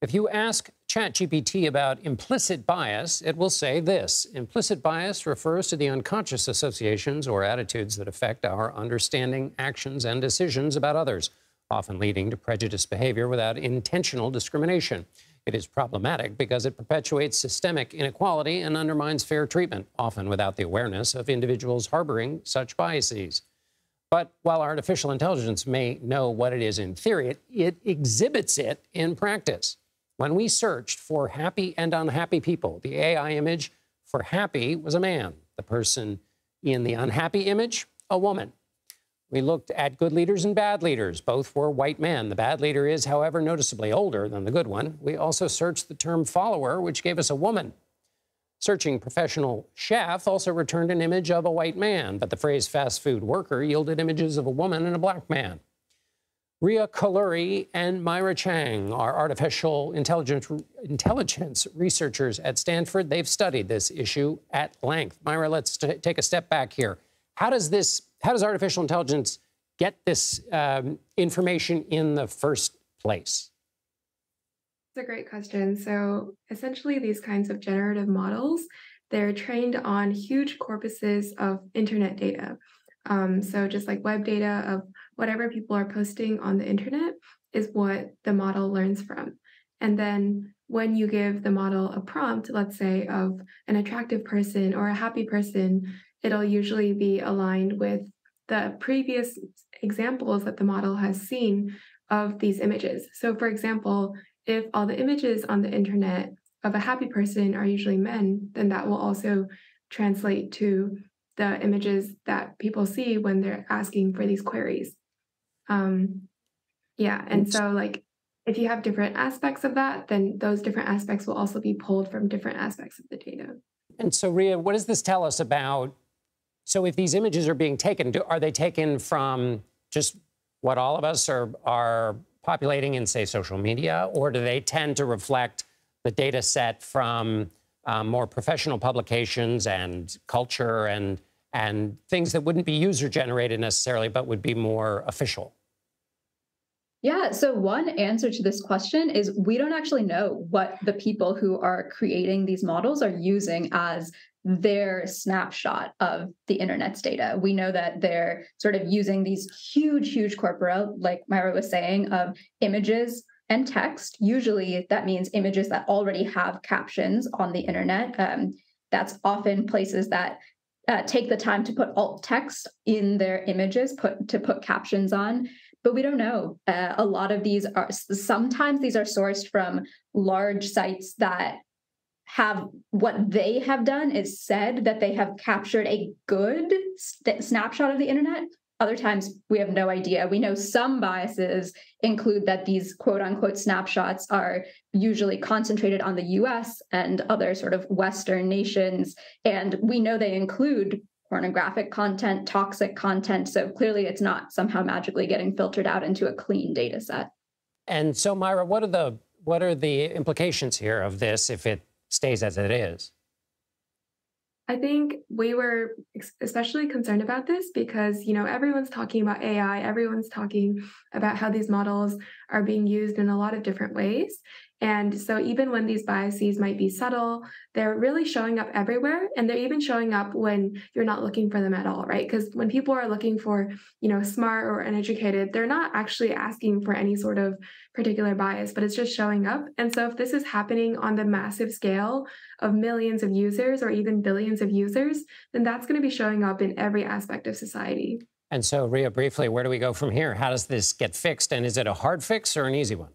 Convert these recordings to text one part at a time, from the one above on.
If you ask ChatGPT about implicit bias, it will say this Implicit bias refers to the unconscious associations or attitudes that affect our understanding, actions, and decisions about others, often leading to prejudiced behavior without intentional discrimination. It is problematic because it perpetuates systemic inequality and undermines fair treatment, often without the awareness of individuals harboring such biases. But while artificial intelligence may know what it is in theory, it, it exhibits it in practice. When we searched for happy and unhappy people, the AI image for happy was a man. The person in the unhappy image, a woman. We looked at good leaders and bad leaders. Both were white men. The bad leader is, however, noticeably older than the good one. We also searched the term follower, which gave us a woman. Searching professional chef also returned an image of a white man, but the phrase fast food worker yielded images of a woman and a black man. Ria Kalluri and Myra Cheng are artificial intelligence, intelligence researchers at Stanford. They've studied this issue at length. Myra, let's take a step back here. How does this, how does artificial intelligence get this um, information in the first place? It's a great question. So essentially, these kinds of generative models, they're trained on huge corpuses of internet data. Um, so just like web data of whatever people are posting on the internet is what the model learns from. And then when you give the model a prompt, let's say of an attractive person or a happy person, it'll usually be aligned with the previous examples that the model has seen of these images. So, for example, if all the images on the internet of a happy person are usually men, then that will also translate to the images that people see when they're asking for these queries. Um, yeah, and so like if you have different aspects of that, then those different aspects will also be pulled from different aspects of the data. And so, Ria, what does this tell us about? So, if these images are being taken, do, are they taken from just what all of us are are populating in, say, social media, or do they tend to reflect the data set from um, more professional publications and culture and and things that wouldn't be user generated necessarily, but would be more official? Yeah, so one answer to this question is we don't actually know what the people who are creating these models are using as their snapshot of the internet's data. We know that they're sort of using these huge, huge corpora, like Myra was saying, of images and text. Usually that means images that already have captions on the internet. Um, that's often places that uh, take the time to put alt text in their images, put to put captions on but we don't know. Uh, a lot of these are sometimes these are sourced from large sites that have what they have done is said that they have captured a good st- snapshot of the internet. Other times we have no idea. We know some biases include that these quote unquote snapshots are usually concentrated on the US and other sort of Western nations. And we know they include pornographic content, toxic content. So clearly it's not somehow magically getting filtered out into a clean data set. And so Myra, what are the what are the implications here of this if it stays as it is? I think we were especially concerned about this because, you know, everyone's talking about AI, everyone's talking about how these models are being used in a lot of different ways. And so, even when these biases might be subtle, they're really showing up everywhere. And they're even showing up when you're not looking for them at all, right? Because when people are looking for, you know, smart or uneducated, they're not actually asking for any sort of particular bias, but it's just showing up. And so, if this is happening on the massive scale of millions of users or even billions of users, then that's going to be showing up in every aspect of society. And so, Ria, briefly, where do we go from here? How does this get fixed? And is it a hard fix or an easy one?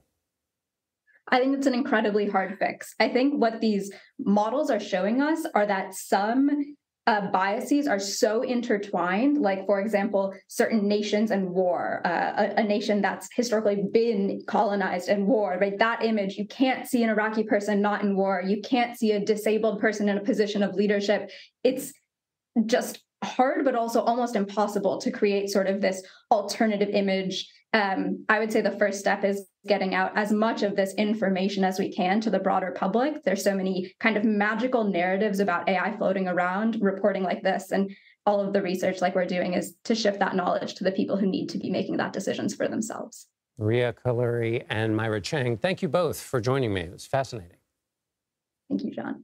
I think it's an incredibly hard fix. I think what these models are showing us are that some uh, biases are so intertwined. Like, for example, certain nations and war, uh, a, a, nation that's historically been colonized and war, right? That image, you can't see an Iraqi person not in war. You can't see a disabled person in a position of leadership. It's just hard, but also almost impossible to create sort of this alternative image um, I would say the first step is getting out as much of this information as we can to the broader public. There's so many kind of magical narratives about AI floating around, reporting like this, and all of the research like we're doing is to shift that knowledge to the people who need to be making that decisions for themselves. Maria Kalluri and Myra Cheng, thank you both for joining me. It was fascinating. Thank you, John.